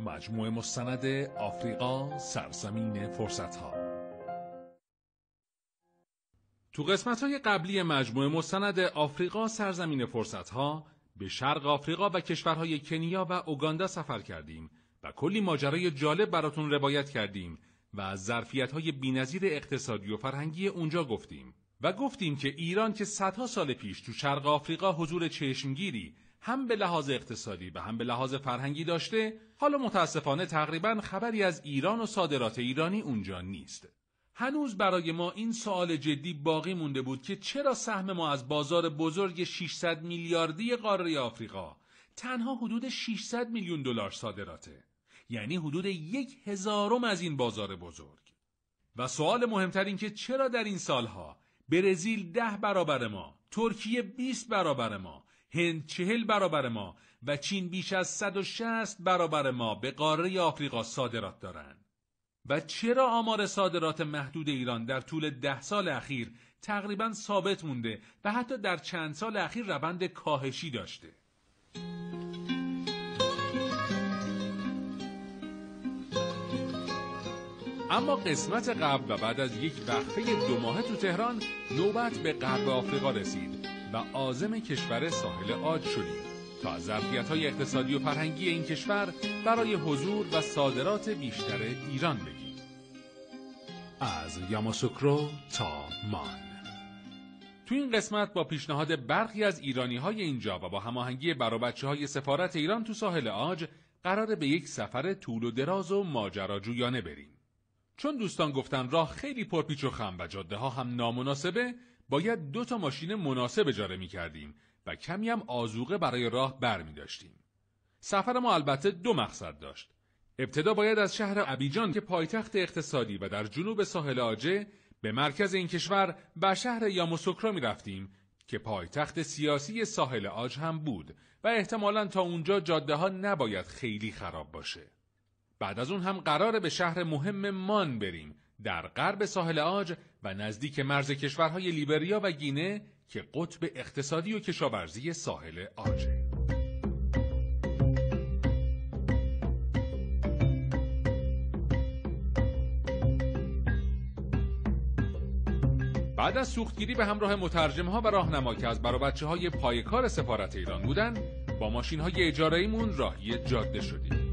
مجموعه مستند آفریقا سرزمین فرصت ها تو قسمت های قبلی مجموعه مستند آفریقا سرزمین فرصت ها به شرق آفریقا و کشورهای کنیا و اوگاندا سفر کردیم و کلی ماجرای جالب براتون روایت کردیم و از ظرفیت های بینظیر اقتصادی و فرهنگی اونجا گفتیم. و گفتیم که ایران که صدها سال پیش تو شرق آفریقا حضور چشمگیری هم به لحاظ اقتصادی و هم به لحاظ فرهنگی داشته حالا متاسفانه تقریبا خبری از ایران و صادرات ایرانی اونجا نیست. هنوز برای ما این سوال جدی باقی مونده بود که چرا سهم ما از بازار بزرگ 600 میلیاردی قاره آفریقا تنها حدود 600 میلیون دلار صادراته. یعنی حدود یک هزارم از این بازار بزرگ. و سوال مهمتر این که چرا در این سالها برزیل ده برابر ما ترکیه 20 برابر ما هند چهل برابر ما و چین بیش از 160 برابر ما به قاره آفریقا صادرات دارند. و چرا آمار صادرات محدود ایران در طول ده سال اخیر تقریبا ثابت مونده و حتی در چند سال اخیر روند کاهشی داشته؟ اما قسمت قبل و بعد از یک وقفه دو ماهه تو تهران نوبت به غرب آفریقا رسید. و آزم کشور ساحل آج شدیم. تا از ظرفیت های اقتصادی و فرهنگی این کشور برای حضور و صادرات بیشتر ایران بگیم. از یاماسوکرو تا مان. تو این قسمت با پیشنهاد برخی از ایرانی های اینجا و با هماهنگی برابچه های سفارت ایران تو ساحل آج قرار به یک سفر طول و دراز و ماجراجویانه بریم. چون دوستان گفتن راه خیلی پرپیچ و خم و جاده ها هم نامناسبه باید دو تا ماشین مناسب اجاره می کردیم و کمی هم آزوقه برای راه بر می داشتیم. سفر ما البته دو مقصد داشت. ابتدا باید از شهر ابیجان که پایتخت اقتصادی و در جنوب ساحل آجه به مرکز این کشور و شهر یاموسوکرا می رفتیم که پایتخت سیاسی ساحل آج هم بود و احتمالا تا اونجا جاده ها نباید خیلی خراب باشه. بعد از اون هم قراره به شهر مهم مان بریم در غرب ساحل آج و نزدیک مرز کشورهای لیبریا و گینه که قطب اقتصادی و کشاورزی ساحل آجه بعد از سوختگیری به همراه مترجم ها و راهنما که از بچه های پایکار سفارت ایران بودن با ماشین های اجاره راهی جاده شدیم.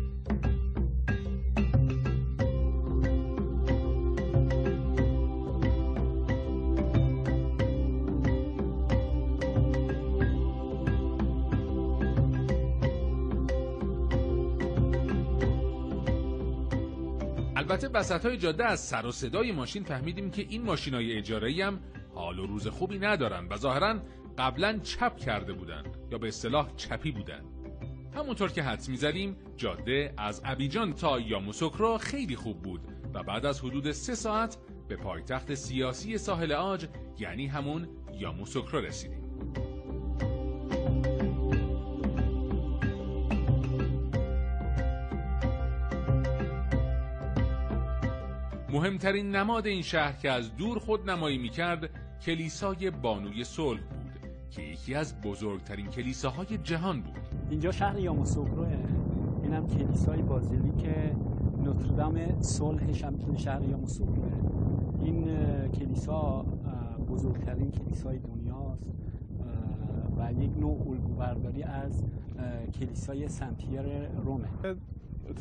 البته وسط های جاده از سر و صدای ماشین فهمیدیم که این ماشین های اجاره هم حال و روز خوبی ندارن و ظاهرا قبلا چپ کرده بودن یا به اصطلاح چپی بودن همونطور که حدس می‌زدیم جاده از ابیجان تا یاموسوکرو خیلی خوب بود و بعد از حدود سه ساعت به پایتخت سیاسی ساحل آج یعنی همون یاموسوکرو رسیدیم. مهمترین نماد این شهر که از دور خود نمایی می‌کرد کلیسای بانوی صلح بود که یکی از بزرگترین کلیساهای جهان بود. اینجا شهر یاموسوکروه اینم کلیسای بازیلیک نوتردام صلحش هم شهر یاموسوکروه این کلیسا بزرگترین کلیسای دنیاست و یک نوع الگوبرداری از کلیسای سنتیر رومه.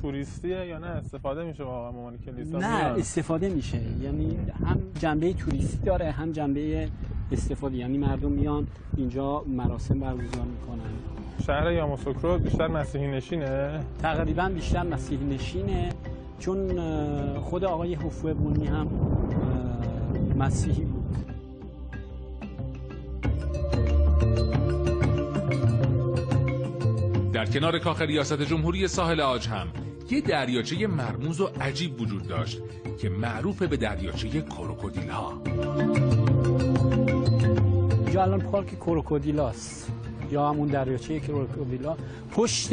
توریستیه یا نه؟ استفاده میشه واقعا عنوان کلیسا؟ نه استفاده میشه. یعنی هم جنبه توریستی داره هم جنبه استفاده. یعنی مردم میان اینجا مراسم برگزار می‌کنن. شهر یاموسوکرو بیشتر مسیحی نشینه تقریبا بیشتر مسیحی نشینه چون خود آقای حفوه بونی هم مسیحی در کنار کاخ ریاست جمهوری ساحل آج هم یه دریاچه مرموز و عجیب وجود داشت که معروف به دریاچه کروکودیل ها یا الان پارک کروکودیلاست یا همون دریاچه کروکودیلا پشت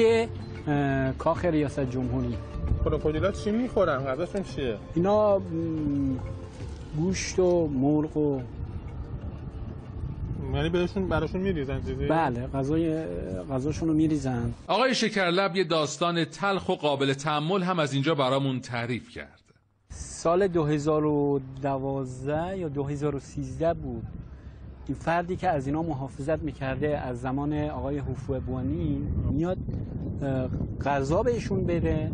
کاخ ریاست جمهوری کروکودیلا چی می‌خورن؟ غذاشون چیه؟ اینا گوشت و مرغ و یعنی بهشون براشون میریزن چیزی؟ بله غذای غذاشون رو میریزن. آقای شکرلب یه داستان تلخ و قابل تحمل هم از اینجا برامون تعریف کرد سال 2012 یا 2013 بود این فردی که از اینا محافظت می‌کرده از زمان آقای حفو بوانی میاد غذا بهشون بده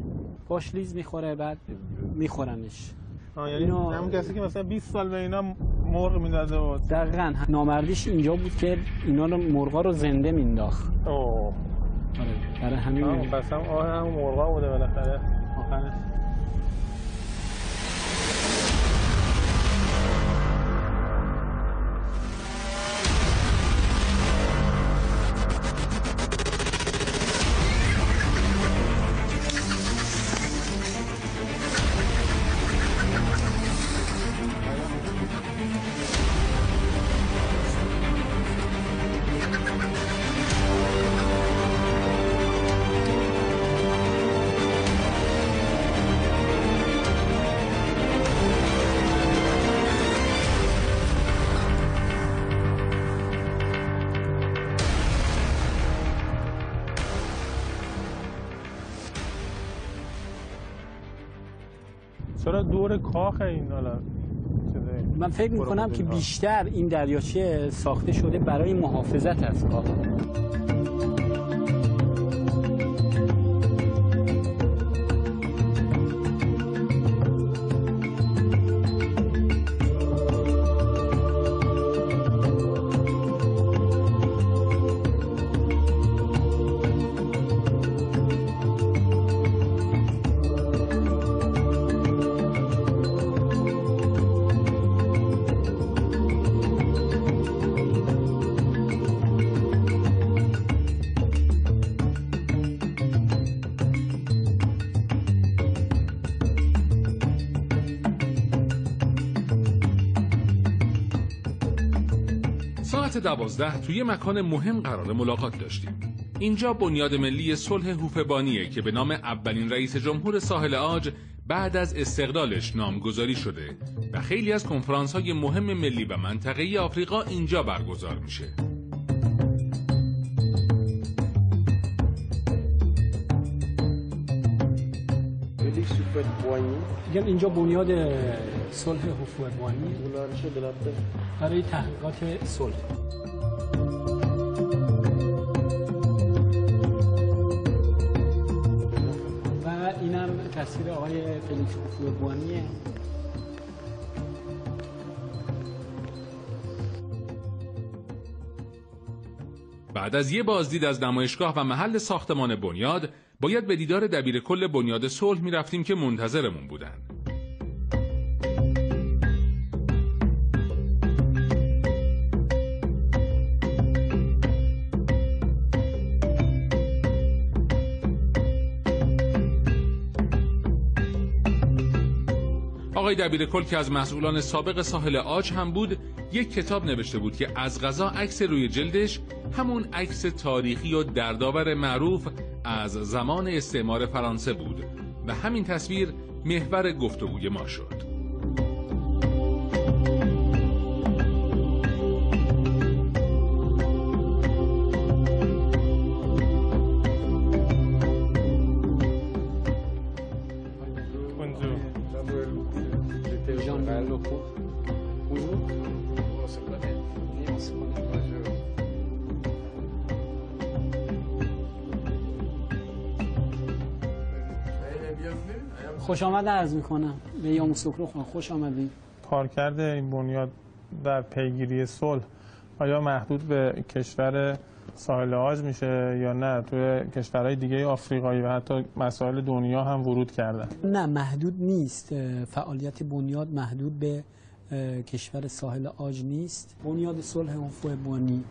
باش لیز می‌خوره بعد میخورنش. یعنی اینو- همون کسی که مثلا 20 سال به اینا مرغ می‌داده و دقیقا. نامردیش اینجا بود که اینا رو مرغا رو زنده مینداخت. اوه. آره برای همین آه، پس هم آه همون مرغا بوده بالاخره. آخرش دور کاخ این حالا؟ من فکر می‌کنم که. بیشتر این دریاچه ساخته شده برای محافظت از کاخ ساعت دوازده توی مکان مهم قرار ملاقات داشتیم. اینجا بنیاد ملی صلح هوفبانیه که به نام اولین رئیس جمهور ساحل آج بعد از استقلالش نامگذاری شده و خیلی از کنفرانس های مهم ملی و منطقه‌ای آفریقا اینجا برگزار میشه. میگم اینجا بنیاد صلح la paix. برای تحقیقات صلح. و اینم تصویر آقای فلیکس حفوبانیه بعد از یه بازدید از نمایشگاه و محل ساختمان بنیاد باید به دیدار دبیر کل بنیاد صلح می‌رفتیم که منتظرمون بودن. آقای دبیر کل که از مسئولان سابق ساحل آج هم بود یک کتاب نوشته بود که از غذا عکس روی جلدش همون عکس تاریخی و دردآور معروف از زمان استعمار فرانسه بود و همین تصویر محور گفتگوی ما شد. خوش آمد عرض می‌کنم. به یام سکرو خان خوش آمدید کارکرد این بنیاد در پیگیری صلح آیا محدود به کشور ساحل آج میشه یا نه؟ توی کشورهای دیگه آفریقایی و حتی مسائل دنیا هم ورود کردن. نه محدود نیست. فعالیت بنیاد محدود به کشور ساحل آج نیست. بنیاد صلح بانی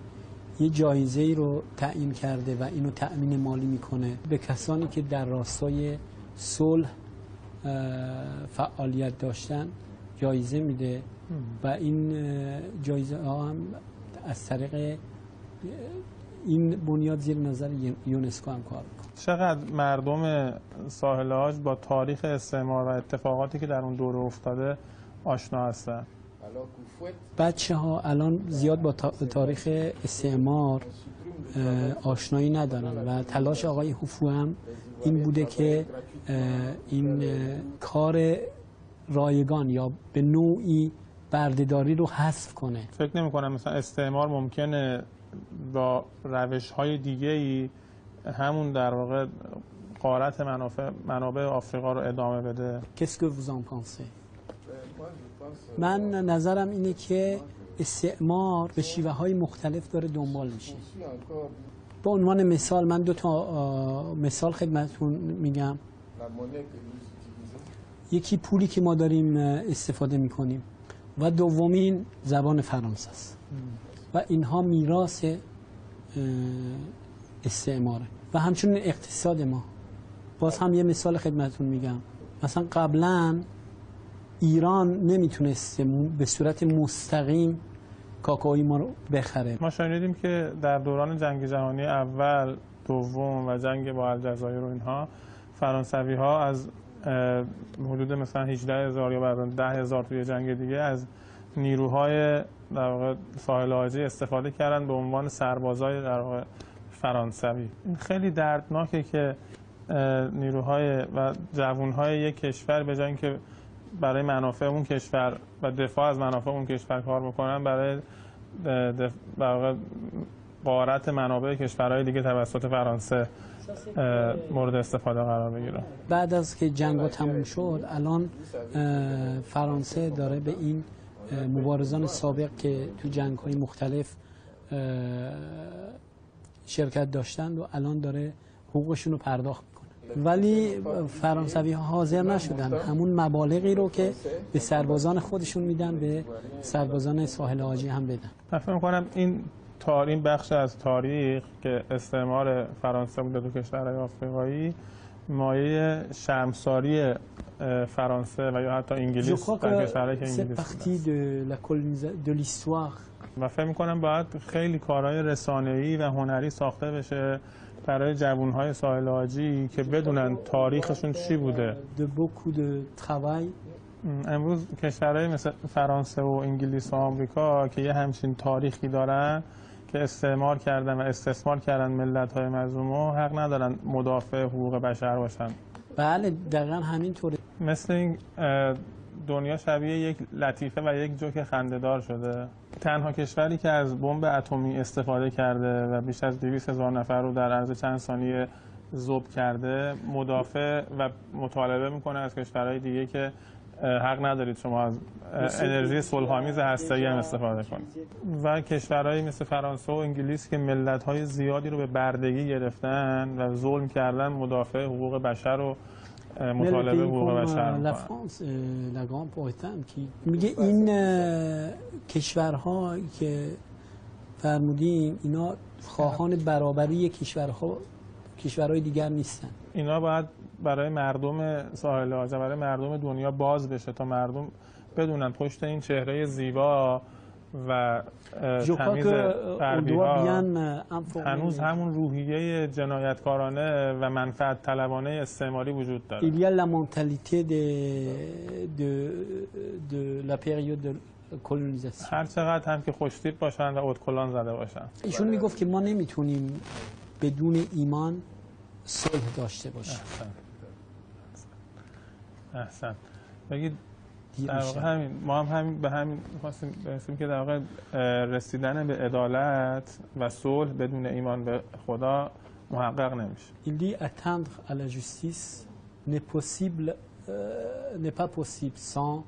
یه جایزه ای رو تعیین کرده و اینو تأمین مالی می‌کنه. به کسانی که در راستای صلح فعالیت داشتن جایزه میده و این جایزه ها هم از طریق این بنیاد زیر نظر یونسکو هم کار می‌کنه. چقدر مردم ساحل آج با تاریخ استعمار و اتفاقاتی که در اون دوره افتاده آشنا هستن؟ بچه ها الان زیاد با تا- تاریخ استعمار آشنایی ندارن و تلاش آقای هوفو هم این بوده که این کار رایگان یا به نوعی بردهداری رو حذف کنه. فکر نمی کنم مثلا استعمار ممکنه با روش های دیگه ای همون در واقع قارت منافع منابع آفریقا رو ادامه بده. Moi je pense. euh, من نظرم اینه که استعمار به شیوه های مختلف داره دنبال میشه. به عنوان مثال من دو تا مثال خدمتتون میگم. یکی پولی که ما داریم استفاده می‌کنیم و دومین زبان فرانسه است. و اینها میراث استعماره. و همچنین اقتصاد ما. باز هم یه مثال خدمتتون میگم. مثلا قبلا ایران نمی‌تونسته به صورت مستقیم کاکائوی ما رو بخره. ما شنیدیم که در دوران جنگ جهانی اول دوم و جنگ با الجزایر و اینها فرانسوی ها از حدود مثلا 18 هزار یا بعدا 10 هزار توی جنگ دیگه از نیروهای در واقع ساحل آجی استفاده کردن به عنوان سربازای در واقع فرانسوی. این خیلی دردناکه که نیروهای و جوانهای یک کشور به جای اینکه برای منافع اون کشور و دفاع از منافع اون کشور کار بکنن برای اه، دف- در واقع قارت منابع کشورهای دیگه توسط فرانسه مورد استفاده قرار بگیره. بعد از که جنگ تموم شد الان فرانسه داره به این مبارزان سابق که تو جنگ های مختلف شرکت داشتند و الان داره حقوقشون رو پرداخت ولی فرانسوی ها حاضر نشدن. همون مبالغی رو که به سربازان خودشون میدن به سربازان ساحل آجی هم بدن. فکر می‌کنم این تار این بخش از تاریخ که استعمار فرانسه بوده تو کشورهای آفریقایی مایه شرمساری اه، فرانسه و یا حتی انگلیس در que کشورهایی که انگلیس de la de l'histoire و فکر می‌کنم باید خیلی کارهای رسانه‌ای و هنری ساخته بشه برای جوانهای ساحل آجی که بدونن تاریخشون چی بوده. امروز کشورهای مثل فرانسه و انگلیس و آمریکا که یه همچین تاریخی دارن که استعمار کردن و استثمار کردن ملت های مظلوم حق ندارن مدافع حقوق بشر باشن. بله دقیقا همینطوره. مثل این دنیا شبیه یک لطیفه و یک جوک خندهدار شده. تنها کشوری که از بمب اتمی استفاده کرده و بیش از 200 هزار نفر رو در عرض چند ثانیه ذوب کرده مدافع و مطالبه می‌کنه از کشورهای دیگه که حق ندارید شما از انرژی صلحآمیز هسته‌ای هم استفاده کنید. و کشورهایی مثل فرانسه و انگلیس که ملت‌های زیادی رو به بردگی گرفتن و ظلم کردن مدافع حقوق بشر و اه، Mais le مطالبه حقوق بشر grande Bretagne qui میگه این کشورها که فرمودیم اینا خواهان برابری کشورها کشورهای دیگر نیستن. اینا باید برای مردم ساحل آزه برای مردم دنیا باز بشه تا مردم بدونن پشت این چهره زیبا و تمیز هنوز همون روحیه جنایتکارانه و منفعت طلبانه استعماری وجود داره. Il y a la mentalité de, de, de la période de colonisation. هر چقدر هم که خوشتیپ باشن و اتکلان زده باشن. ایشون می‌گفت که ما نمی‌تونیم بدون ایمان صلح داشته باشیم. احسن. بگید دیر در واقع. همین ما هم همین به همین خواستیم برسیم که در واقع رسیدن به عدالت و صلح بدون ایمان به خدا محقق نمیشه Il dit atteindre à la justice n'est possible, euh, n'est pas possible sans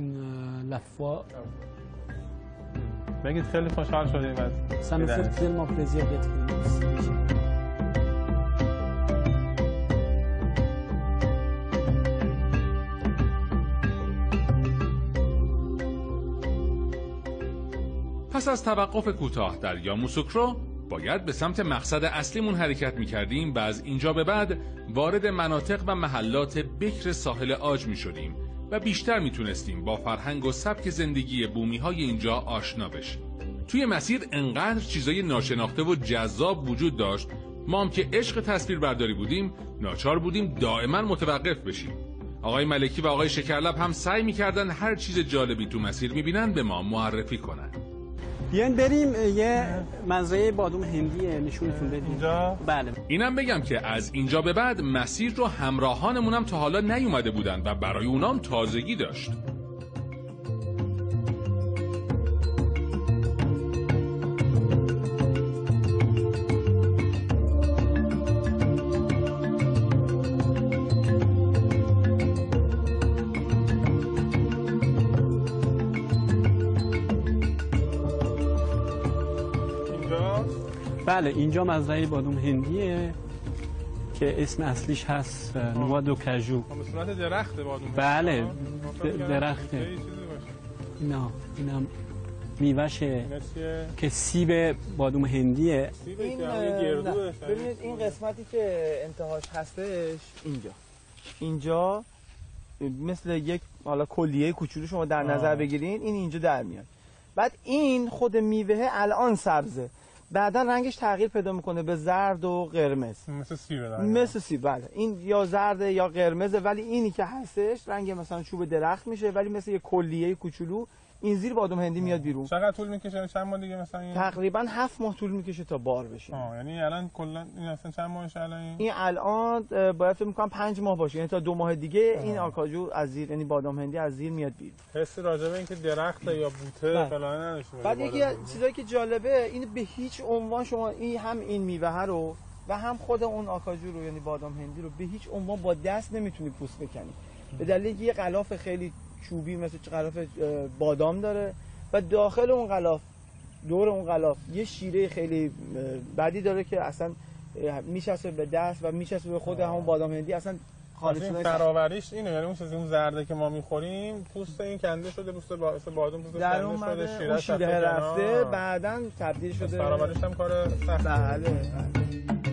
euh, la foi. بگید خیلی خوشحال شدیم از Ça nous fait tellement plaisir d'être venus ici. پس از توقف کوتاه در یاموسوکرو باید به سمت مقصد اصلیمون حرکت می‌کردیم و از اینجا به بعد وارد مناطق و محلات بکر ساحل آج می شدیم و بیشتر می‌تونستیم با فرهنگ و سبک زندگی بومی های اینجا آشنا بشیم. توی مسیر انقدر چیزای ناشناخته و جذاب وجود داشت ما هم که عشق تصویر برداری بودیم ناچار بودیم دائما متوقف بشیم. آقای ملکی و آقای شکرلب هم سعی می‌کردن هر چیز جالبی تو مسیر می‌بینن به ما معرفی کنن. بیاین بریم یه مزرعه بادوم هندی نشونتون بدیم. اینجا؟ بله. اینم بگم که از اینجا به بعد مسیر رو همراهانمونم تا حالا نیومده بودن و برای اونام تازگی داشت. بله اینجا مزرعه بادوم هندیه که اسم اصلیش هست نوا دو کجو به صورت درخت بادوم بله، درخته. اینا اینم میوشه؟ که سیب بادوم هندیه این نه. ببینید این قسمتی که انتهاش هستش اینجا اینجا مثل یک حالا کلیه کوچولو شما در. نظر بگیرین این اینجا در میاد بعد این خود میوه الان سبزه بعدا رنگش تغییر پیدا می‌کنه به زرد و قرمز. مثل سیبه در مثل سیب بله. این یا زرده یا قرمزه ولی اینی که هستش رنگ مثلا چوب درخت میشه ولی مثل یک کلیه کوچولو این زیر بادوم هندی میاد بیرون. چقدر طول می‌کشه؟ چند ماه دیگه مثلا این تقریبا هفت ماه طول می‌کشه تا بار بشه. آه یعنی الان کلا این اصلا چند ماهشه الان این؟ این الان باید فکر می‌کنم پنج ماه باشه. یعنی تا دو ماه دیگه این آکاجو از زیر یعنی بادام هندی از زیر میاد بیرون. حسی راجع به اینکه درخت یا بوته بله. فلان نداشته بعد یکی بادام. چیزایی که جالبه این به هیچ عنوان شما این هم این میوه رو و هم خود اون آکاجو رو یعنی بادام هندی رو به هیچ عنوان با دست نمی‌تونی پوست بکنی. به دلیل یه غلاف خیلی چوبی مثل غلاف بادام داره. و داخل اون غلاف دور اون غلاف یه شیره خیلی بدی داره که اصلا اه، میچسبه به دست و میچسبه به خود همون بادام هندی. اصلا پس این فراوریش اینه یعنی اون چیزی اون زرده که ما می‌خوریم پوست این کنده شده پوست با... بادام پوست در کنده شده شیره رفته رفته. بعدا تبدیل شده. فراوریش هم کار سخت بله بله.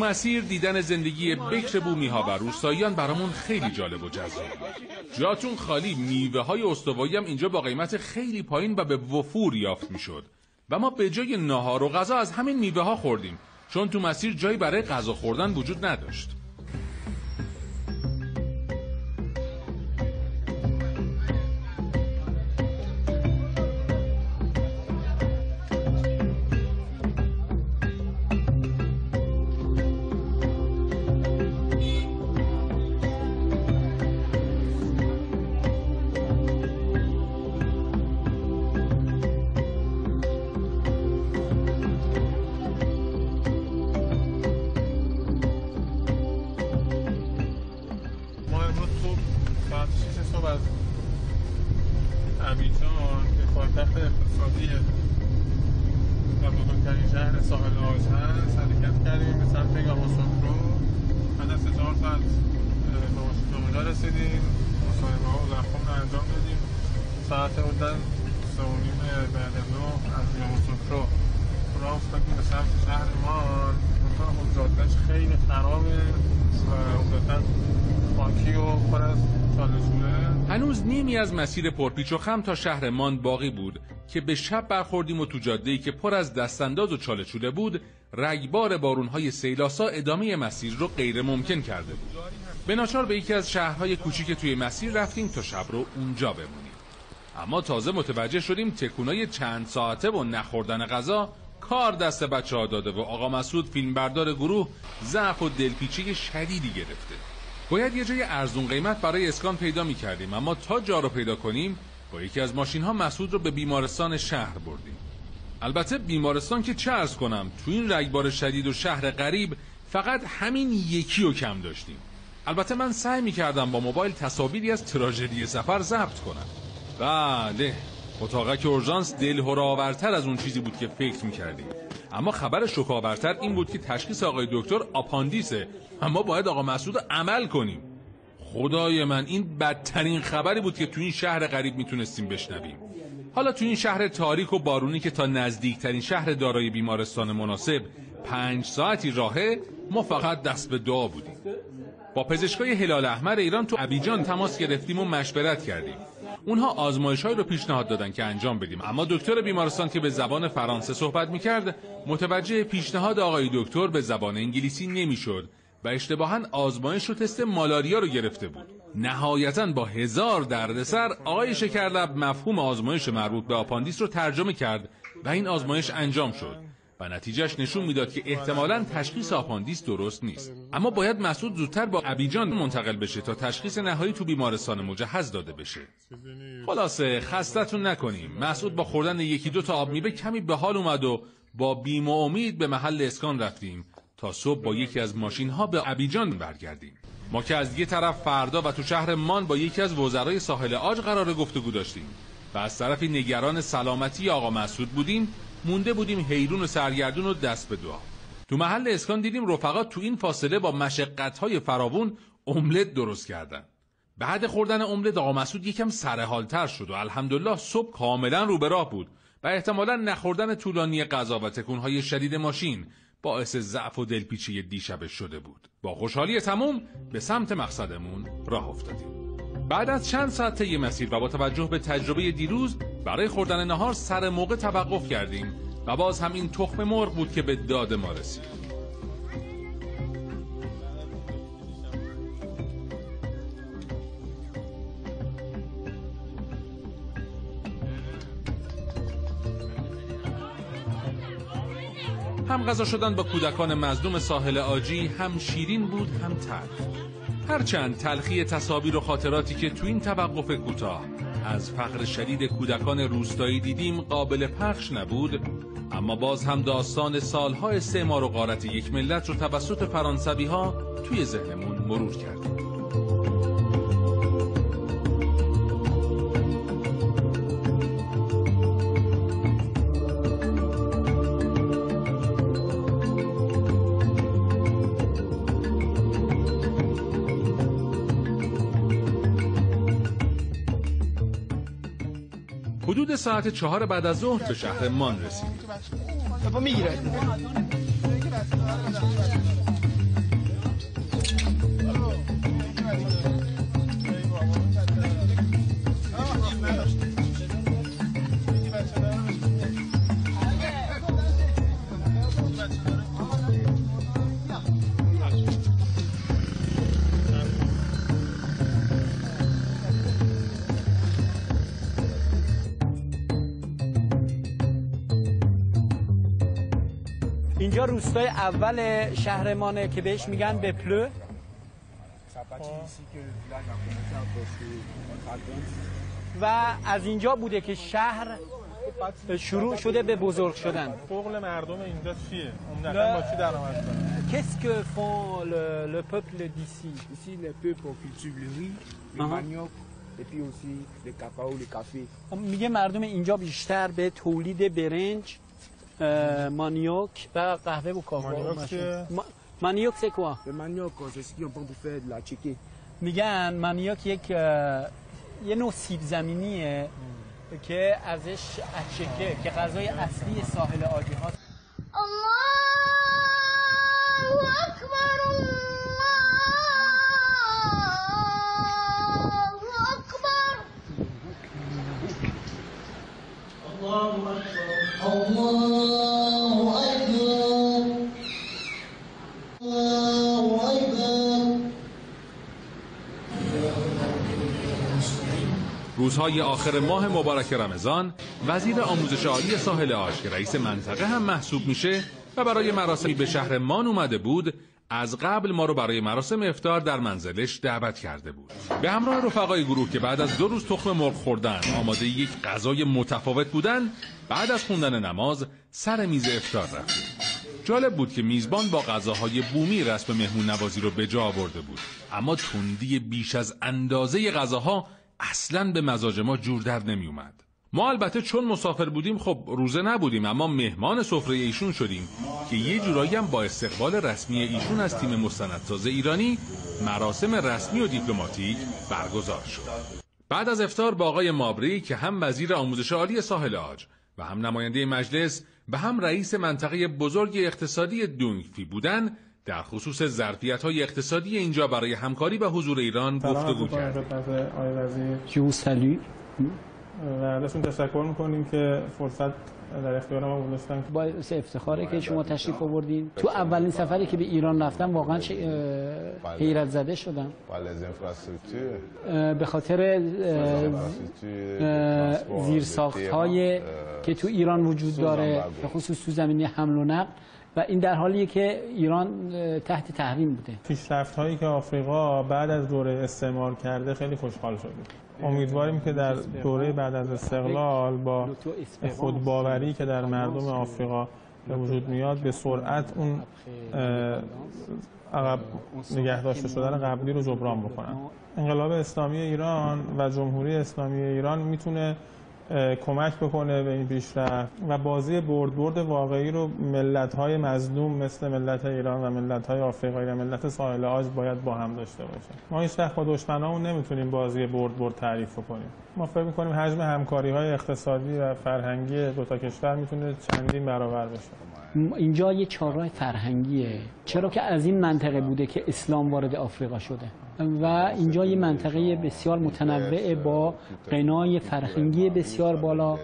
مسیر دیدن زندگی بکر بومی ها و روستاییان برامون خیلی جالب و جذاب. جاتون خالی میوه های استوایی هم اینجا با قیمت خیلی پایین و به وفور یافت می‌شد. و ما به جای ناهار و غذا از همین میوه ها خوردیم چون تو مسیر جایی برای غذا خوردن وجود نداشت. ساعت 6 صبح از ابیجان که پایتخت اقتصادی و بزرگترین شهر ساحل آج هست حرکت کردیم به سمت یاماسوترو بعد از چهار ساعت به اونجا رسیدیم مصاحبه ها و زخم رو انجام دادیم. ساعت بودن سه و نیم بعد ظهر از یاماسوترو راه افتادیم به سمت شهرمان منتها خب جادهش خیلی خرابه و عمدتا خاکی و پر از هنوز نیمی از مسیر پرپیچ و خم تا شهر مان باقی بود که به شب برخوردیم و تو جاده‌ای که پر از دستانداز و چاله چوله بود رگبار بارونهای سیلاسا ادامه مسیر رو غیر ممکن کرده بود. به ناچار به یکی از شهرهای کوچیک توی مسیر رفتیم تا شب رو اونجا بمونیم. اما تازه متوجه شدیم تکونای چند ساعته و نخوردن غذا کار دست بچه ها داده و آقا مسعود فیلمبردار گروه ضعف و دلپیچی شدیدی گرفته. باید یه جای ارزون قیمت برای اسکان پیدا می کردیم اما تا جا رو پیدا کنیم با یکی از ماشین ها مسعود رو به بیمارستان شهر بردیم. البته بیمارستان که چه ارز کنم تو این رگبار شدید و شهر غریب فقط همین یکی رو کم داشتیم. البته من سعی می کردم با موبایل تصاویری از تراژدی سفر ضبط کنم. بله اتاقک اورژانس دل آورتر از اون چیزی بود که فکر می‌کردیم. اما خبر شکاورتر این بود که تشخیص آقای دکتر آپاندیسه. اما باید آقا مسعود عمل کنیم. خدای من این بدترین خبری بود که تو این شهر غریب می‌تونستیم بشنویم. حالا تو این شهر تاریک و بارونی که تا نزدیکترین شهر دارای بیمارستان مناسب پنج ساعتی راهه ما فقط دست به دعا بودیم. با پزشکای هلال احمر ایران تو ابیجان تماس گرفتیم و مشورت کردیم. اونها آزمایش رو پیشنهاد دادن که انجام بدیم. اما دکتر بیمارستان که به زبان فرانسه صحبت می‌کرد متوجه پیشنهاد آقای دکتر به زبان انگلیسی نمی‌شد و اشتباها آزمایش و تست مالاریا رو گرفته بود. نهایتا با هزار دردسر آقای شکرلب مفهوم آزمایش مربوط به آپاندیس رو ترجمه کرد و این آزمایش انجام شد. و نتیجهش نشون می‌داد که احتمالا تشخیص آپاندیس درست نیست. اما باید مسعود زودتر به ابیجان منتقل بشه تا تشخیص نهایی تو بیمارستان مجهز داده بشه. خلاصه خستتون نکنیم. مسعود با خوردن یکی دو تا آب میوه کمی به حال اومد و با بیم و امید به محل اسکان رفتیم. تا صبح با یکی از ماشین ها به ابیجان برگردیم. ما که از یه طرف فردا و تو شهر مان با یکی از وزرای ساحل آج قرار گفتگو داشتیم و از طرفی نگران سلامتی آقا مسعود بودیم مونده بودیم حیرون و سرگردون و دست به دعا. تو محل اسکان دیدیم رفقا تو این فاصله با مشقت‌های فراوون املت درست کردن. بعد خوردن املت آقا مسعود یکم سرحالتر شد و الحمدلله صبح کاملا رو به راه بود و احتمالا نخوردن طولانی غذا و تکونهای شدید ماشین باعث ضعف و دلپیچی دیشبش شده بود. با خوشحالی تموم به سمت مقصدمون راه افتادیم. بعد از چند ساعت طی مسیر و با توجه به تجربه دیروز برای خوردن نهار سر موقع توقف کردیم و باز هم این تخم مرغ بود که به داد ما رسید. هم غذا شدن با کودکان مزدوم ساحل آجی هم شیرین بود هم تلخ هرچند تلخی تصاویر و خاطراتی که تو این توقف کوتاه از فقر شدید کودکان روستایی دیدیم قابل پخش نبود اما باز هم داستان سالهای استعمار و غارت یک ملت رو توسط فرانسوی ها توی ذهنمون مرور کردیم. ساعت چهار بعد از ظهر به شهر مان رسید. اینجا روستای اول شهرمانه که بهش میگن بپلو و از اینجا بوده که شهر شروع شده به بزرگ شدن فقل مردم اینجا چیه؟ عمدتا با چی درآمد کنه Qu'est-ce que font le, le peuple d'ici Ici, les peuples cultivent le riz, le Uh-huh. manioc, et puis aussi le cacao, le café. میگه مردم اینجا بیشتر به تولید برنج مانیوک و قهوه و کاکائو مانیوک مانیوک c'est quoi Le manioc, c'est ce qu'on prend pour faire de la chiquée. میگن مانیوک یک یه نوع سیب زمینیه که ازش اچکه که غذای اصلی ساحل آجی ها الله أكبر الله أكبر روزهای آخر ماه مبارک رمضان وزیر آموزش عالی ساحل آج که رئیس منطقه هم محسوب میشه و برای مراسمی به شهر مان اومده بود از قبل ما رو برای مراسم افتار در منزلش دعوت کرده بود. به همراه رفقای گروه که بعد از دو روز تخم مرغ خوردن آماده یک غذای متفاوت بودن بعد از خوندن نماز سر میز افتار رفتیم. جالب بود که میزبان با غذاهای بومی رسم مهمون نوازی رو به جا آورده بود. اما تندی بیش از اندازه غذاها اصلا به مزاج ما جور در نمی اومد ما البته چون مسافر بودیم خب روزه نبودیم اما مهمان سفره ایشون شدیم که یه جورایی هم با استقبال رسمی ایشون از تیم مستندساز ایرانی مراسم رسمی و دیپلماتیک برگزار شد. بعد از افتار با آقای مابری که هم وزیر آموزش عالی ساحل آج و هم نماینده مجلس و هم رئیس منطقه بزرگ اقتصادی دونگفی بودن در خصوص ظرفیت های اقتصادی اینجا برای همکاری و حضور ایران گفتگو کردیم. خدمت آقای وزیر. جو سلو و ازشون تشکر می‌کنیم که فرصت در اختیار ما گذاشتن. باعث افتخاره که شما تشریف آوردین. تو اولین سفری که به ایران رفتم واقعا چه- اه، حیرت زده شدم. به خاطر زیرساخت های که تو ایران وجود داره به خصوص تو زمینه حمل و نقل. و این در حالیه که ایران تحت تحریم بوده. پیشرفت هایی که آفریقا بعد از دوره استعمار کرده خیلی خوشحال شدیم امیدواریم که در دوره بعد از استقلال با خودباوری که در مردم آفریقا به وجود میاد به سرعت اون عقب نگه داشته شدن قبلی رو جبران بکنن. انقلاب اسلامی ایران و جمهوری اسلامی ایران می‌تونه کمک بکنه به این پیشرفت و بازی برد برد واقعی رو ملت های مظلوم مثل ملت ایران و ملت های آفریقایی و ملت ساحل آج باید با هم داشته باشه ما هیچ وقت با دشمنامون نمی‌تونیم بازی برد برد تعریف کنیم ما فکر می‌کنیم حجم همکاری های اقتصادی و فرهنگی دو تا کشور می‌تونه چندین برابر بشه. اینجا یه چهارراه فرهنگیه. چرا که از این منطقه بوده که اسلام وارد آفریقا شده. و اینجا یه منطقه بسیار متنوع با قنای فرهنگی بسیار بالا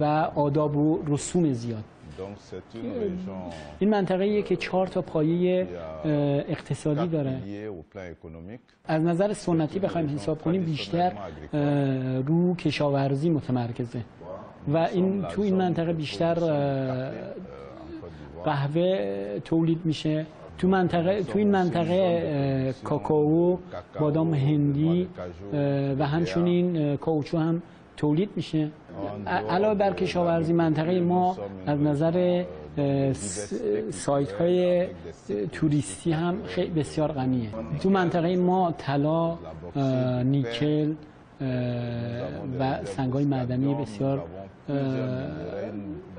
و آداب و رسوم زیاد. این منطقه که چهار تا پایه اقتصادی داره. از نظر سنتی بخوایم حساب کنیم بیشتر رو کشاورزی متمرکزه و این تو این منطقه بیشتر قهوه تولید میشه تو منطقه تو این منطقه کاکائو بادام هندی و همچنین کاوچو هم تولید میشه علاوه بر کشاورزی منطقه ما از نظر سایت های توریستی هم خیلی بسیار غنیه. تو منطقه ما طلا نیکل و سنگای معدنی بسیار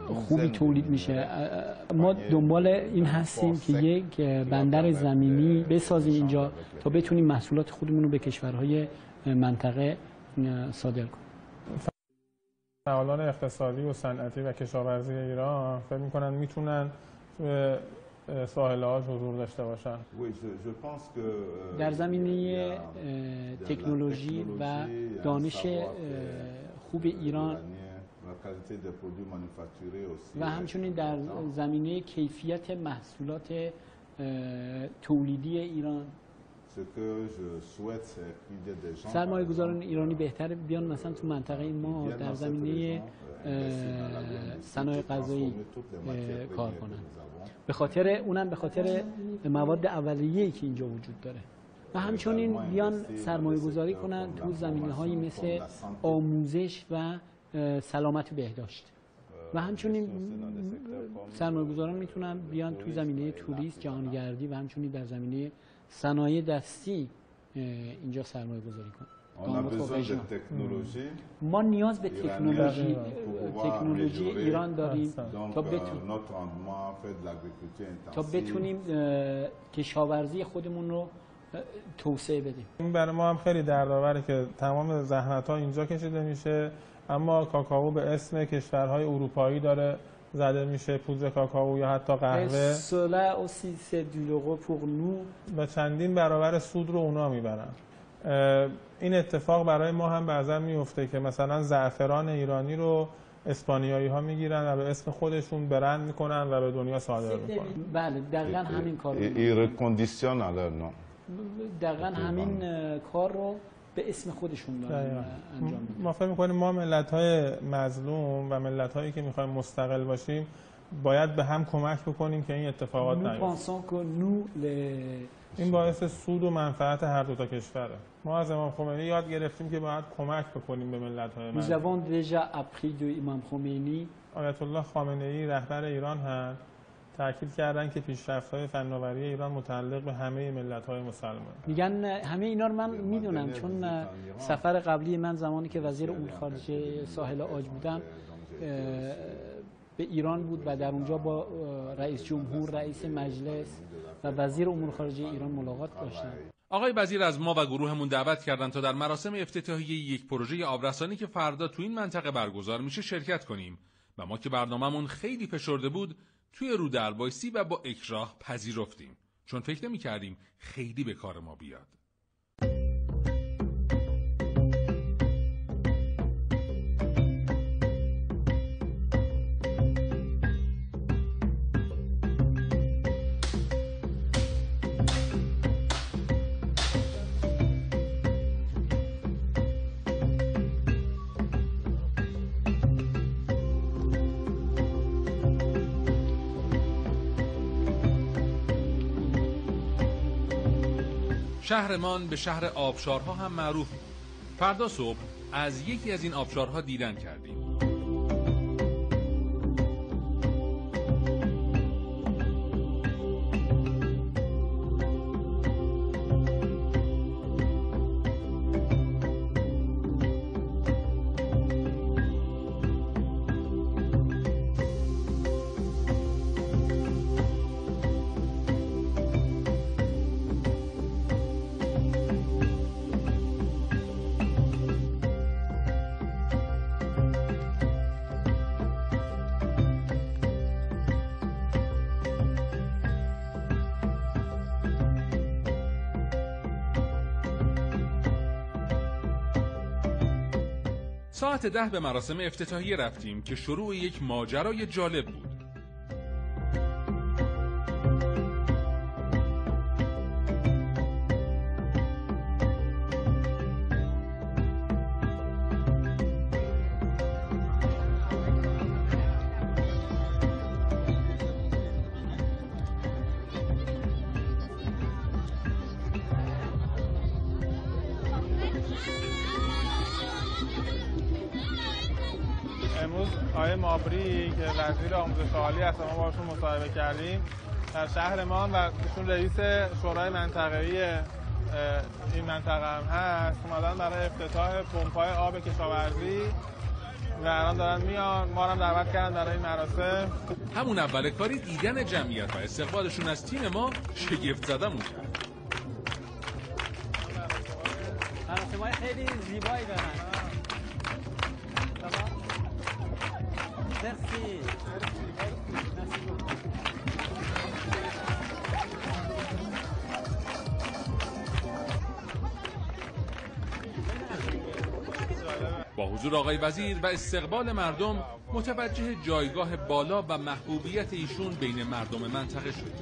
خوبی تولید میشه. ما دنبال این هستیم که یک بندر زمینی بسازیم اینجا تا بتونیم محصولات خودمون رو به کشورهای منطقه صادر کنیم. فعالان اقتصادی و صنعتی و کشاورزی ایران فکر می‌کنن می‌تونن توی ساحل آج حضور داشته باشن. Euh, در زمینه تکنولوژی و دانش خوب ایران. و همچنین در زمینه کیفیت محصولات تولیدی ایران. سرمایه گذاران ایرانی بهتره بیان مثلا تو منطقه ما در زمینه euh, صنایع غذایی کار premières que کنن. nous avons. به خاطر اونم به خاطر مواد اولیه‌ای که اینجا وجود داره و همچنین بیان سرمایه گذاری کنن تو زمینه هایی مثل آموزش و سلامت بهداشت و همچنین سرمایه گذاران می‌تونن بیان تو زمینه توریست جهانگردی و همچنین در زمینه صنایع دستی اینجا سرمایه گذاری région. technologie. ما نیاز به تکنولوژی تکنولوژی ایران داریم تا بتون notre rendement fait de l'agriculture تا. بتونیم کشاورزی خودمون رو توسعه بدیم این برای ما هم خیلی دردآوره که تمام زحمت ها اینجا کشیده میشه اما کاکائو به اسم کشورهای اروپایی داره زده میشه پودر کاکائو یا حتی قهوه و چندین برابر سود رو اونا می‌برن این اتفاق برای ما هم بعضا میفته که مثلا زعفران ایرانی رو اسپانیایی ها می‌گیرن و به اسم خودشون برند می‌کنن و به دنیا صادر می‌کنن بله دقیقا همین کار رو nom. دقیقا همین کار رو به اسم خودشون دارن انجام میدن. ما فکر می‌کنیم ما ملت های مظلوم و ملت هایی که می‌خوایم مستقل باشیم باید به هم کمک بکنیم که این اتفاقات نیفته. این باعث سود و منفعت هر دو تا کشوره. ما از امام خمینی یاد گرفتیم که باید کمک بکنیم به ملت های Nous مظلوم avons déjà appris de Imam Khomeini. آیت الله خامنه ای رهبر ایران هم تاکید کردن که پیشرفت های فناوری ایران متعلق به همه ملت های مسلمان میگن همه اینا رو من می‌دونم چون سفر قبلی من زمانی که وزیر امور خارجه ساحل آج بودم به ایران بود و در اونجا با رئیس جمهور رئیس مجلس و وزیر امور خارجه ایران ملاقات داشتم. آقای وزیر از ما و گروهمون دعوت کردند تا در مراسم افتتاحیه یک پروژه آبرسانی که فردا تو این منطقه برگزار میشه شرکت کنیم. و ما که برنامهمون خیلی فشرده بود توی رو در و با اکراه پذیرفتیم. چون فکر نمی کردیم خیلی به کار ما بیاد. شهرمان به شهر آبشارها هم معروف. بود فردا صبح از یکی از این آبشارها دیدن کردیم. ساعت ده به مراسم افتتاحیه رفتیم که شروع یک ماجرای جالب بود. ما باشون مصاحبه کردیم. در شهرمان و ایشون رئیس شورای منطقه‌ای این منطقه هم هست. اومدن برای افتتاح پمپ‌های آب کشاورزی و الان دارن میان. ما هم دعوت کردن برای این مراسم. همون اول کاری دیدن جمعیت و استقبالشون از تیم ما شگفت زدمون کرد. مراسم خیلی زیبایی دارن. مرسی. جور آقای وزیر و استقبال مردم متوجه جایگاه بالا و محبوبیت ایشون بین مردم منطقه شد.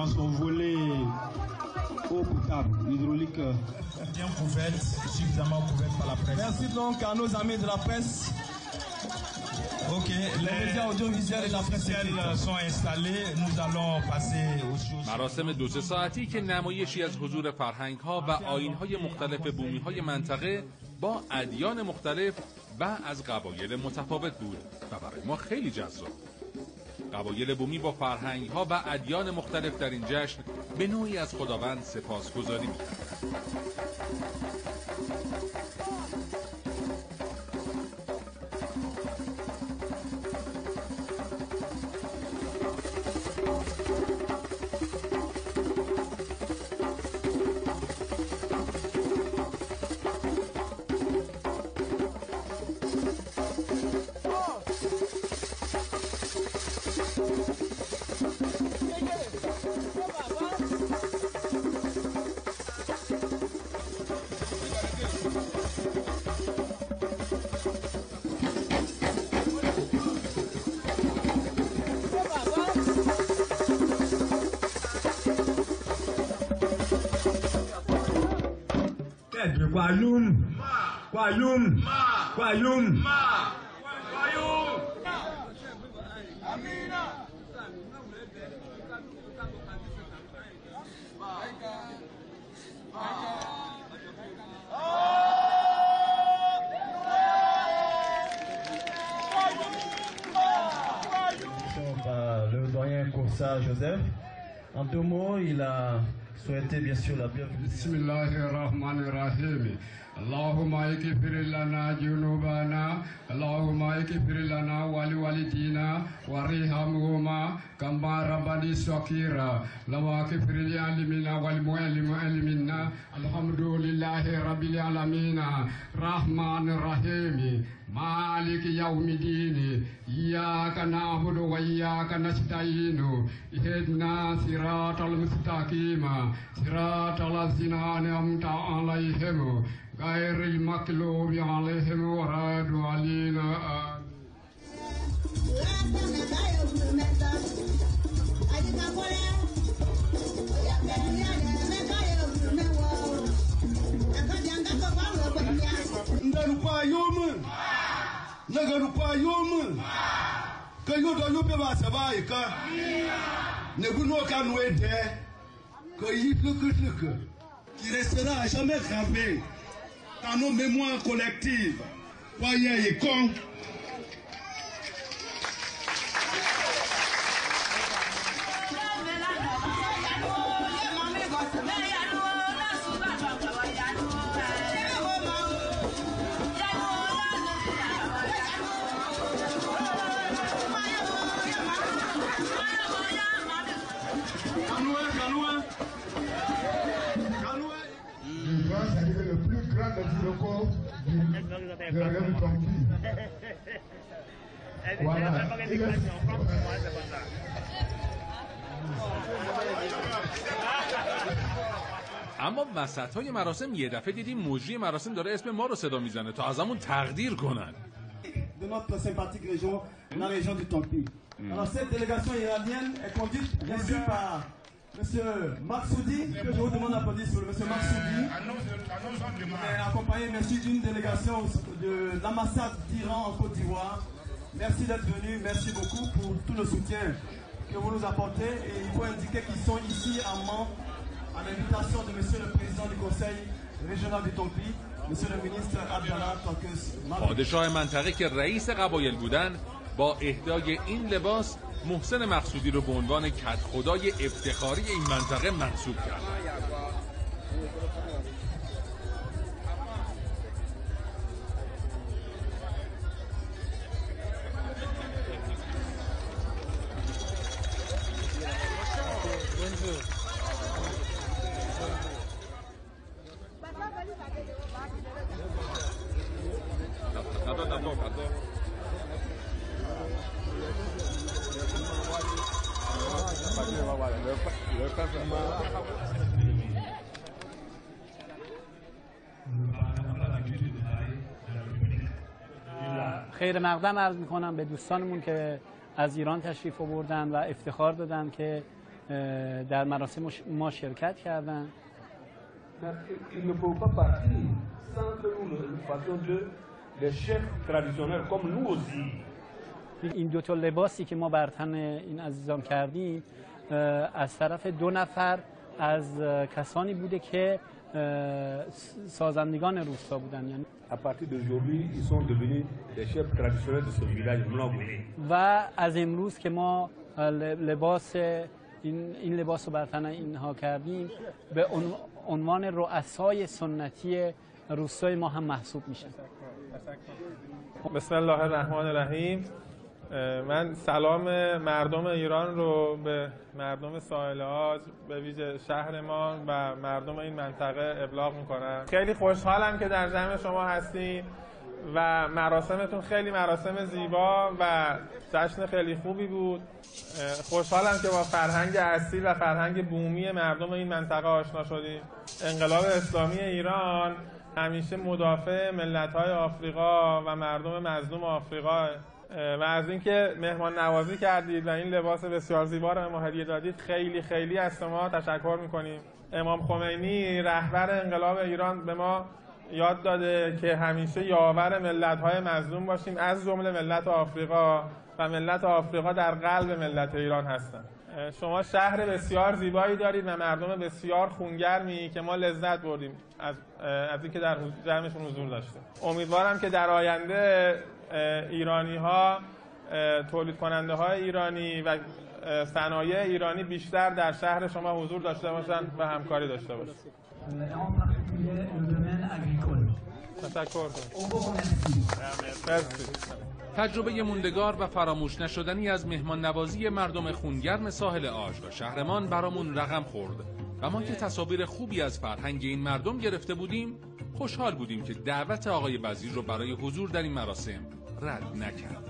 Dans son volet eau potable, hydraulique. Bien couverte, suffisamment couverte par la presse. Merci donc à nos amis de la presse. Ok, les médias audiovisuels et la presse écrite sont installés. Nous allons passer aux choses. مراسم دو سه ساعتی که نمایشی از حضور فرهنگ ها و آین های مختلف بومی های منطقه با ادیان مختلف و از قبایل متفاوت بود و برای ما خیلی جذاب قبایل بومی با فرهنگ ها و ادیان مختلف در این جشن به نوعی از خداوند سپاسگزاری می‌کردند. ẹ̀dùn kwayum kwayum kwayum. Joseph. En deux mots, il a souhaiter bien sûr la bienvenue. Bismillahirrahmanirrahim. اللهم اغفر لنا ذنوبنا اللهم اغفر لنا ولوالدينا وارحمهما كما ربني صغيرا اللهم اغفر لعلمنا والمعلمنا الحمد لله رب العالمين الرحمن الرحيم مالك يوم الدين إياك نعبد وإياك نستعين اهدنا صراط المستقيم صراط الذين أنعمت عليهم غير المغلوب عليهم ولا الضالين آمين na ga rupa yom ka yo do yo ba ka ne bu no ka nu e de ko qui restera à jamais gravé dans nos mémoires collectives. Voyez, et Voilà. اما وسط های مراسم یه دفعه دیدیم مجری مراسم داره اسم ما رو صدا می‌زنه تا ازمون تقدیر کنن de notre sympathique région, la région du Tampi. Alors cette délégation iranienne est conduite par M. Maksoudi, que je vous demande d'applaudir sur M. Maksoudi, est accompagné merci d'une délégation de l'ambassade d'Iran en Côte d'Ivoire. Merci d'être venu, merci beaucoup pour tout le soutien que vous nous apportez et il faut indiquer qu'ils sont ici en membre à l'invitation de M. le Président du Conseil régional du Tampi, M. le ministre Abdallah Tokes پادشاه منطقه که رئیس قبایل بودن با اهدای این لباس محسن مقصودی رو به عنوان کت خدای افتخاری این منطقه منصوب کرد. خیر مقدم عرض می‌کنم به دوستانمون که از ایران تشریف آوردن و افتخار دادن که در مراسم ما شرکت کردن. این دو تا لباسی که ما بر تن این عزیزان کردیم از طرف دو نفر از کسانی بوده که سازندگان روستا بودن یعنی À partir d'aujourd'hui, ils sont devenus les chefs traditionnels de ce village Mlangwe. و از امروز که ما لباس این, این لباس رو بر تن اینها کردیم به عنو- عنوان رؤسای سنتی روستای ما هم محسوب میشن بسم الله الرحمن الرحیم من سلام مردم ایران رو به مردم ساحل آج به ویژه شهر ما و مردم این منطقه ابلاغ می‌کنم. خیلی خوشحالم که در جمع شما هستیم و مراسمتون خیلی مراسم زیبا و جشن خیلی خوبی بود. خوشحالم که با فرهنگ اصیل و فرهنگ بومی مردم این منطقه آشنا شدیم. انقلاب اسلامی ایران همیشه مدافع ملت‌های آفریقا و مردم مظلوم آفریقا و از اینکه مهمان نوازی کردید و این لباس بسیار زیبا رو ما هدیه دادید خیلی خیلی از شما تشکر می‌کنیم. امام خمینی رهبر انقلاب ایران به ما یاد داده که همیشه یاور ملت‌های مظلوم باشیم. از جمله ملت آفریقا و ملت آفریقا در قلب ملت ایران هستند شما شهر بسیار زیبایی دارید و مردم بسیار خونگرمی که ما لذت بردیم از, از اینکه در جمعشون حضور داشتیم امیدوارم که در آینده ایرانی ها تولید کننده های ایرانی و صنایع ایرانی بیشتر در شهر شما حضور داشته باشن و همکاری داشته باشن. تشکر. تجربه موندگار و فراموش نشدنی از مهمان نوازی مردم خونگرم ساحل آج و شهرمان برامون رقم خورد. و ما که تصاویر خوبی از فرهنگ این مردم گرفته بودیم خوشحال بودیم که دعوت آقای وزیر رو برای حضور در این مراسم Radnaca.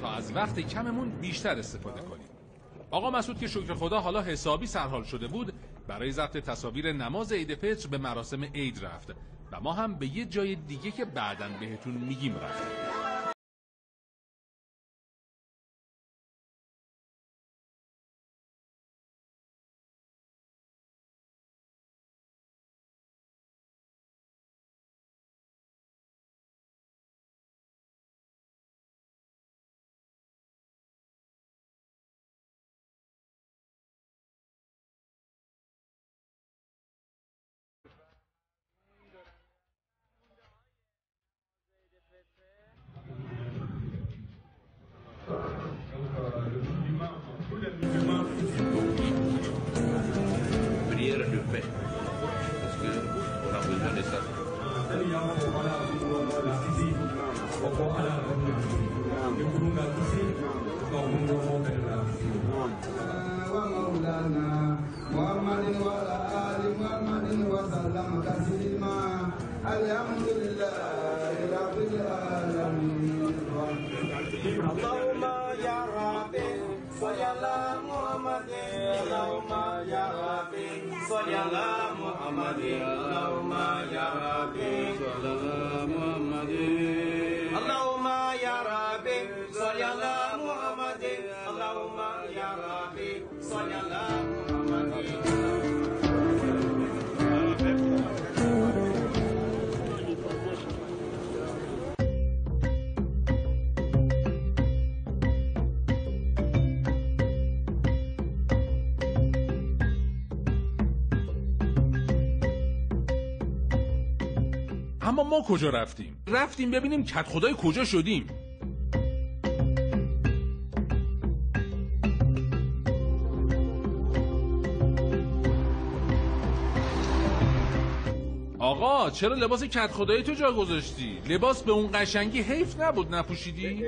تا از وقت کممون بیشتر استفاده کنیم. آقا مسعود که شکر خدا حالا حسابی سرحال شده بود برای ضبط تصاویر نماز عید فطر به مراسم عید رفت و ما هم به یه جای دیگه که بعدا بهتون میگیم رفتیم. کجا رفتیم؟ رفتیم ببینیم کت خدای کجا شدیم آقا چرا لباس کت خدایی تو جا گذاشتی؟ لباس به اون قشنگی حیف نبود نپوشیدی؟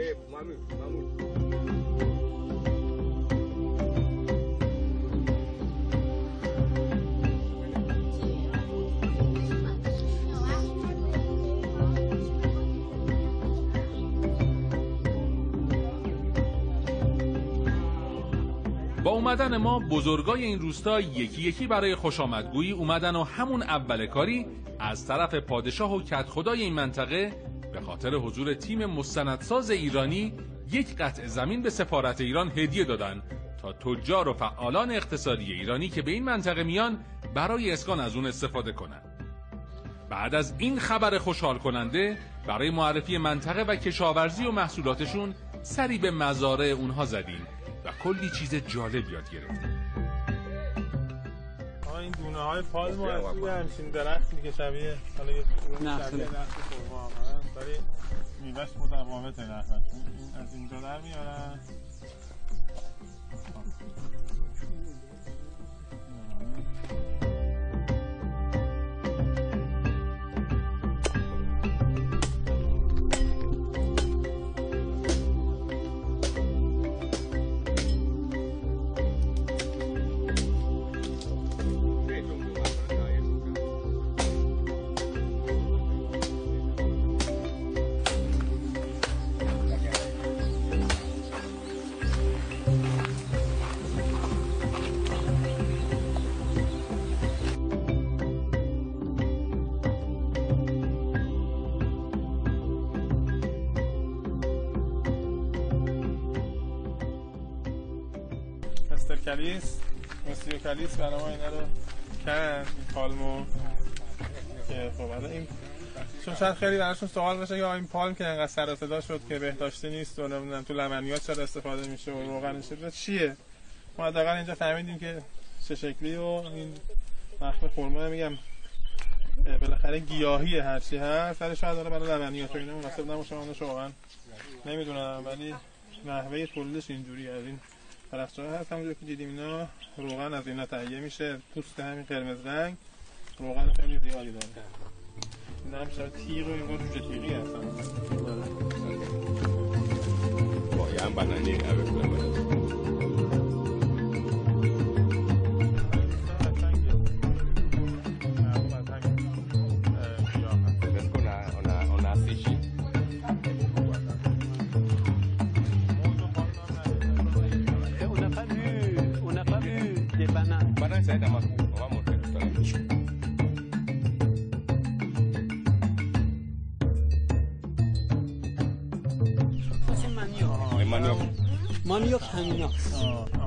اومدن ما بزرگای این روستا یکی یکی برای خوش آمدگویی اومدن و همون اول کاری از طرف پادشاه و کت خدای این منطقه به خاطر حضور تیم مستندساز ایرانی یک قطع زمین به سفارت ایران هدیه دادن تا تجار و فعالان اقتصادی ایرانی که به این منطقه میان برای اسکان از اون استفاده کنند. بعد از این خبر خوشحال کننده برای معرفی منطقه و کشاورزی و محصولاتشون سری به مزارع اونها زدیم کلی چیز جالب یاد گرفتیم آقا این دونه های پالم و اصلی همچین درختی که شبیه حالا یه نخل. شبیه نخل خرما هم. ولی میوهش متفاوته نحوش این از اینجا در میارن مستر کلیس مستر کلیس برای ما اینا رو این پالمو. که خب این چون شاید خیلی براشون سوال باشه که این پالم که انقدر سر صدا شد که بهداشتی نیست و نمی‌دونم تو لمنیات چرا استفاده میشه و روغنش چرا چیه؟ ما حداقل اینجا فهمیدیم که چه شکلی و این مخمه خرما میگم. بالاخره گیاهی هرچی هست ولی شاید داره برای لبنیات اینا مناسب نباشه من واقعا نمی‌دونم ولی نحوه تولیدش اینجوری از این درخچه هست همونجور که دیدیم اینا روغن از اینا تهیه میشه. پوست همین قرمز رنگ. روغن خیلی زیادی داره. اینا هم شاید تیغ و این جوجه تیغی هستن. Yang banana avec le nada más nos vamos de nuestra elección. Manioc. Manioc. Manioc, manioc.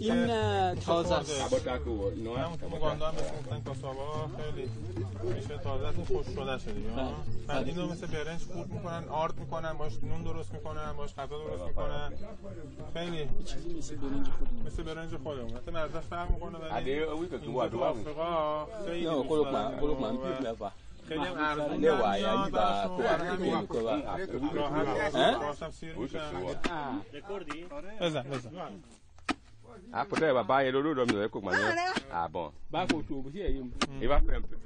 این تازه است همون تو مثل گفتن کاساوا خیلی میشه تازه خوش شده شده بله. بعد اینو مثل برنج خورد می‌کنن آرد می‌کنن باش نون درست می‌کنن باش غذا درست می‌کنن خیلی چیزی مثل برنج خودمون مثل برنج خودمون مثل مزه فرق می‌کنه ولی اینجا تو. آفریقا خیلی دوست دارن Ah, potrei ba ba yelo do do mi le kokma le. Ah bon. Ba ko tu bu si e yim. E va faire un peu.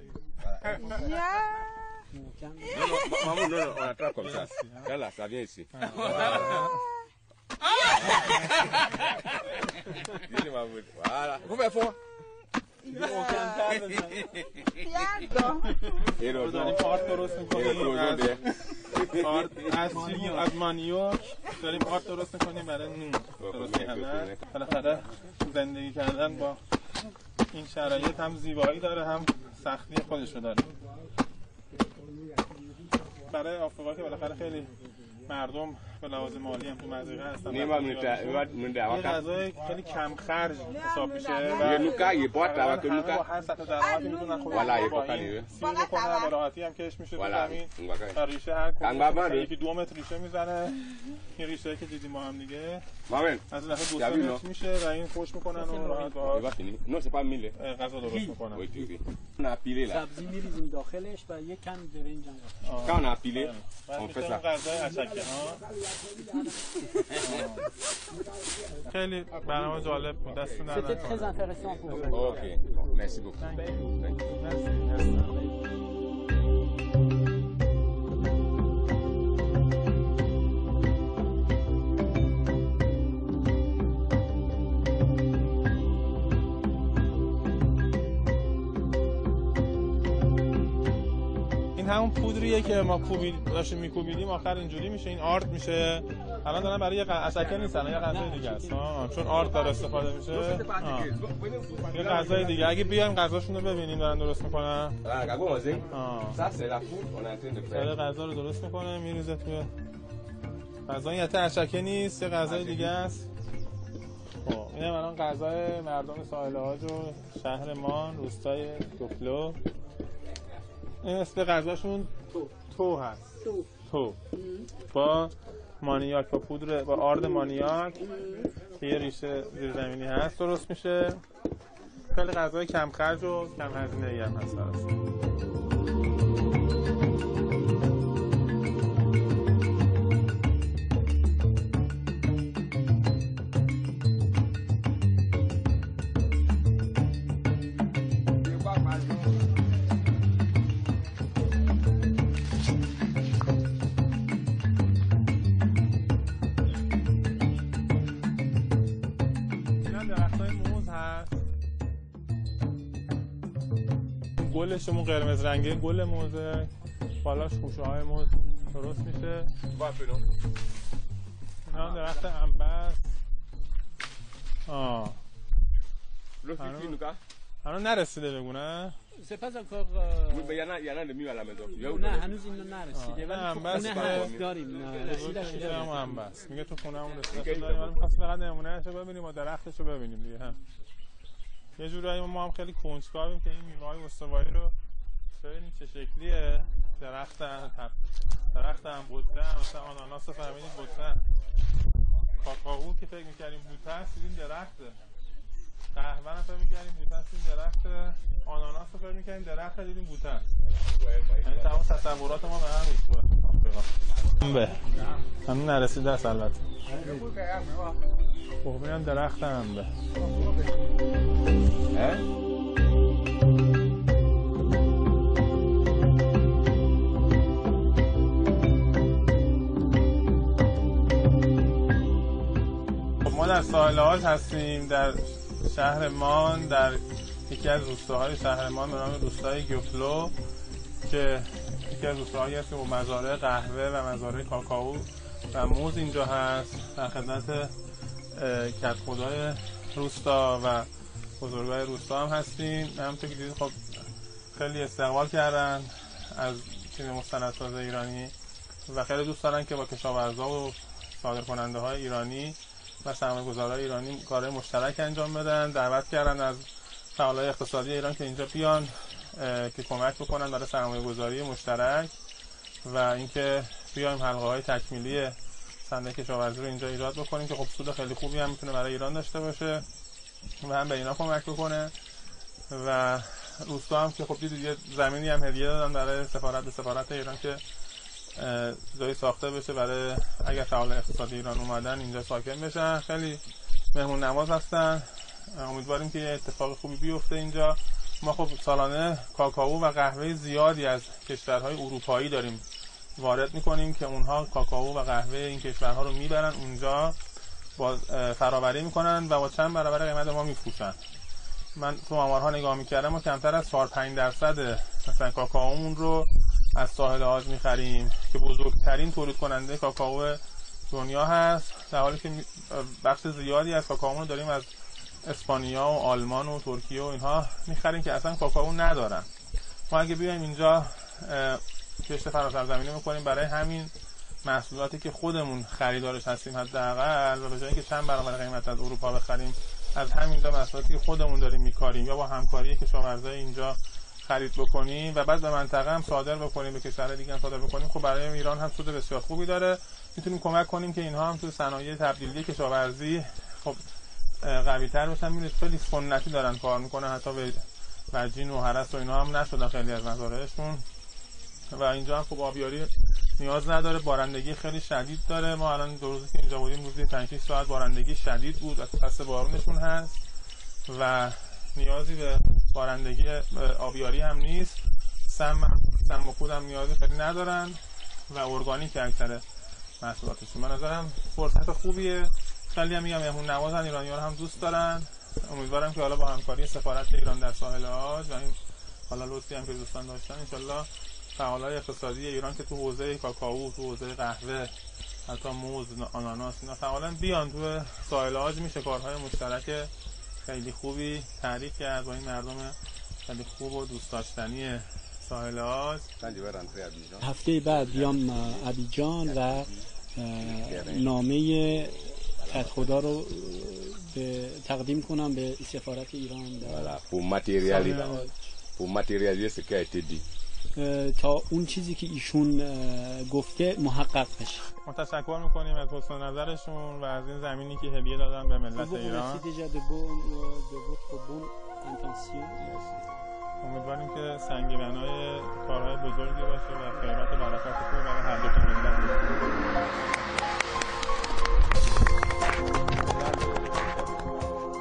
Maman, non, non, on attrape comme ça. Là, là, ça vient ici. Voilà. Vous faites fort. Et le داریم آرد درست می‌کنیم. از از؟ از مانیوک داریم آرد درست می‌کنیم برای نون. درست کردن بالاخره زندگی کردن با این شرایط هم زیبایی داره هم سختی خودشو داره. برای آفریقا که بالاخره خیلی مردم به لحاظ مالی هم تو مزرعه هستن va minute یه avaka. غذای خیلی کم خرج حساب میشه. Ye nuka, ye porte avaka همه با nuka. هر سطح درآمدی می‌تونن خودشون poka این ni. سیر بکنن با راحتی هم کش میشه تو زمین. ریشه هر کدوم. یکی دو متر ریشه می‌زنه. این ریشه که دیدیم ما هم دیگه. Maman. از دفعه دو T'as سه vu, متر non میشه و این خوش می‌کنن و راحت باهاش pas mille. اه، غذا درست می‌کنن. pilé là. سبزی میریزیم داخلش و یک کم برنج هم. pilé, بعد on fait میشه ça. غذای اشکه ها خیلی برنامه جالب بود دستتون درد اوکی مرسی بکنم مرسی این همون پودریه که ما کوبید داشتیم میکوبیدیم آخر اینجوری میشه. این آرد میشه. الان دارن برای اشکه نیستن یه غذای دیگه است. آه، چون آرد داره استفاده میشه. یه غذای دیگه. اگه بیایم غذاشون رو ببینیم دارن درست می‌کنن. faire. غذا رو درست می‌کنه میریزه توی غذا این حتی اشکه نیست یه غذای دیگه است. خب اینم الان غذای مردم ساحل آج و شهرمان روستای دوکلو این اسم غذاشون تو. هست. تو. با مانیاک با پودر با آرد مانیاک. که یه ریشه زیر زمینی هست درست میشه. خیلی غذای کم خرج و کم هزینه ای هم هست. گلشمون قرمز رنگه گل موزه. بالاش خوشه های موز درست میشه. اینا هم درخت انبه است آه هنوز- هنوز نرسیده بگو نه سپس کار یعنی یعنی نمیو علامه نه هنوز اینو نرسیده. نه ولی تو بس خونه هست داریم. اینجا هم بس میگه تو خونه همون داریم ولی می‌خواستم فقط نمونه شو ببینیم و درختشو ببینیم دیگه هم یه جورایی ما هم خیلی کنجکاویم که این میوه‌های استوایی رو ببینیم چه شکلیه. درخت هم درخت هم بوته هم مثلا آناناس رو فهمیدیم بوته هم. کاکائو که فکر می‌کردیم بوته است دیدیم درخته. قهوه هم فکر می‌کردیم بوته است دیدیم درخته آناناس رو فکر می‌کردیم درخت دیدیم بوته است یعنی تمام تصورات ما به هم آفریقا به. هنوز نرسیده است البته. خب اینم درخت به خب ما در ساحل آج هستیم در شهر مان در یکی از روستاهای شهر مان به نام روستای گیوفلو که یکی از روستاهایی هست که با مزارع قهوه و مزارع کاکائو و موز اینجا هست. در خدمت اه، کدخدای روستا و بزرگای روستا هم هستیم. همونطور که دیدید خب خیلی استقبال کردن از تیم مستندساز ایرانی و خیلی دوست دارن که با کشاورزا و صادر کننده های ایرانی و سرمایه گذارهای ایرانی کار مشترک انجام بدن. دعوت کردن از فعالای اقتصادی ایران که اینجا بیان که کمک بکنن برای سرمایه گذاری مشترک و اینکه بیایم حلقه های تکمیلی صنایع کشاورزی رو اینجا ایجاد بکنیم که خب سود خیلی خوبی هم می‌تونه برای ایران داشته باشه و هم به اینا کمک بکنه. و روستا هم که خب دیدید یه زمینی هم هدیه دادن برای سفارت به سفارت ایران که جایی ساخته بشه برای اگر فعال اقتصادی ایران اومدن اینجا ساکن بشن. خیلی مهمون نواز هستن. امیدواریم که یه اتفاق خوبی بیفته اینجا. ما خب سالانه کاکائو و قهوه زیادی از کشورهای اروپایی داریم. وارد می‌کنیم که اونها کاکائو و قهوه این کشورها رو می‌برن اونجا با فراوری می‌کنن و با چند برابر قیمت ما میفروشن. من تو آمارها نگاه می‌کردم و کمتر از 4 5 درصد مثلا کاکائومون رو از ساحل آج می‌خریم که بزرگترین تولید کننده کاکائو دنیا هست. در حالی که بخش زیادی از کاکائومون رو داریم از اسپانیا و آلمان و ترکیه و اینها می‌خریم که اصلا کاکائو ندارن. ما اگه بیایم اینجا کشت فراسرزمینی می‌کنیم برای همین محصولاتی که خودمون خریدارش هستیم حداقل و به جای اینکه چند برابر قیمت از اروپا بخریم از همینجا محصولاتی که خودمون داریم میکاریم یا با همکاری کشاورزای اینجا خرید بکنیم و بعد به منطقه هم صادر بکنیم به کشور دیگه هم صادر بکنیم خب برای ایران هم سود بسیار خوبی داره. می‌تونیم کمک کنیم که اینها هم تو صنایع تبدیلی کشاورزی خب قوی تر بشن. می‌بینید خیلی سنتی دارن کار می‌کنن حتی به وجین و هرس و اینا هم نشدن خیلی از مزارعشون. و اینجا هم خب آبیاری نیاز نداره. بارندگی خیلی شدید داره. ما الان دو روزی که اینجا بودیم روزی 5 6 ساعت بارندگی شدید بود از فصل بارونشون هست و نیازی به بارندگی آبیاری هم نیست. سم سم و کود هم نیازی خیلی ندارن و ارگانیک اکثر محصولاتشون. به نظرم فرصت خوبیه. خیلی هم میگم مهمون نوازن ایرانی هم دوست دارن. امیدوارم که حالا با همکاری سفارت ایران در ساحل آج و این حالا لطفی هم که دوستان داشتن انشالله فعالای اقتصادی ایران که تو حوزه کاکائو تو حوزه قهوه حتی موز آناناس اینا فعالا بیان تو ساحل آج میشه کارهای مشترک خیلی خوبی تعریف کرد با این مردم خیلی خوب و دوست داشتنی ساحل آج هفته بعد بیام اه، ابیجان و نامه خدا رو به تقدیم کنم به سفارت ایران. در pour matérialiser, ساحل آج. pour matérialiser ce qui a été dit. تا اون چیزی که ایشون گفته محقق بشه. ما تشکر می‌کنیم از حسن نظرشون و از این زمینی که هدیه دادن به ملت vous ایران. امیدواریم که سنگ بنای کارهای بزرگی باشه و خیرات و خوبی برای هر دو ملت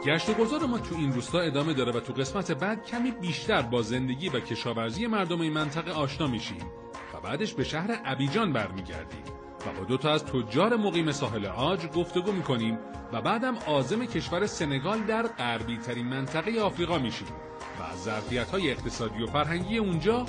گشت و گذار ما تو این روستا ادامه داره و تو قسمت بعد کمی بیشتر با زندگی و کشاورزی مردم این منطقه آشنا میشیم و بعدش به شهر ابیجان برمیگردیم و با دو تا از تجار مقیم ساحل آج گفتگو می‌کنیم و بعدم عازم کشور سنگال در غربی ترین منطقه آفریقا میشیم و از ظرفیت های اقتصادی و فرهنگی اونجا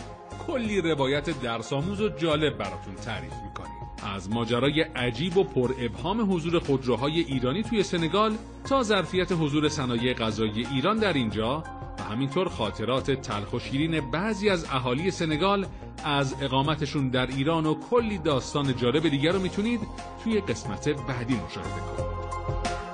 کلی روایت درسآموز و جالب براتون تعریف می‌کنیم. از ماجرای عجیب و پر ابهام حضور خودروهای ایرانی توی سنگال تا ظرفیت حضور صنایع غذایی ایران در اینجا و همینطور خاطرات تلخ و شیرین بعضی از اهالی سنگال از اقامتشون در ایران و کلی داستان جالب دیگر رو می‌تونید توی قسمت بعدی مشاهده کنید.